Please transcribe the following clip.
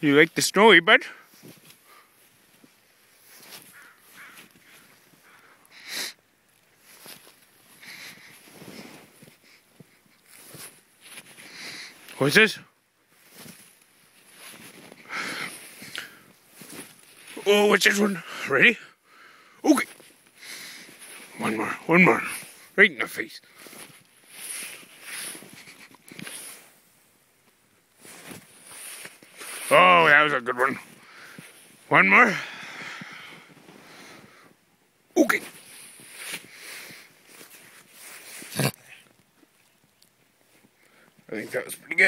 You like the snowy bud? This? Oh, what's this one? Ready? Okay. One more, one more. Right in the face. Oh, that was a good one. One more. Okay. I think that was pretty good.